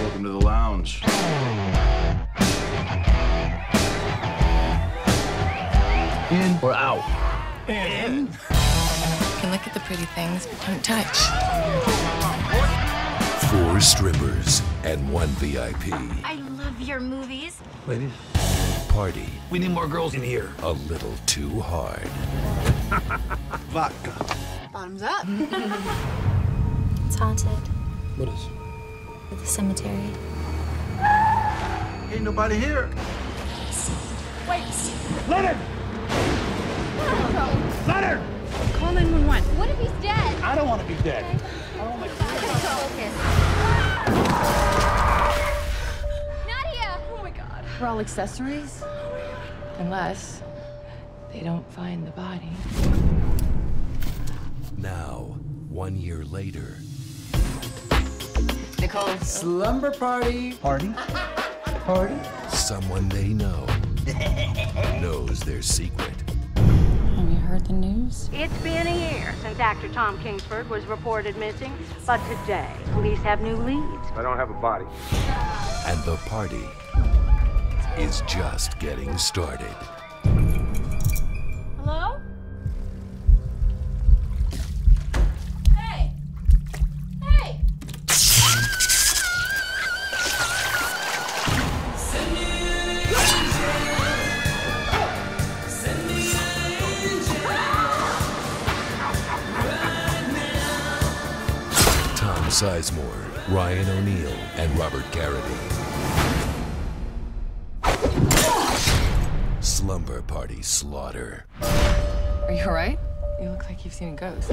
Welcome to the lounge. In or out? You can look at the pretty things, but don't touch. Four strippers and one VIP. I love your movies. Ladies, Party we need more girls in here. a little too hard. Vodka. Bottoms up. It's haunted. What is? The cemetery. Ain't nobody here. Wait, Leonard, call 911. What if he's dead? I don't want to be dead. Focus. Oh Nadia! Oh my god. We're all accessories. Unless they don't find the body. Now, one year later, Nicole. Slumber party. Party. Party. someone they know knows their secret. Have you heard the news? It's been a year since actor Tom Kingsford was reported missing, but today police have new leads. I don't have a body. And the party is just getting started. Sizemore, Ryan O'Neal, and Robert Carradine. Slumber Party Slaughter. Are you alright? You look like you've seen a ghost.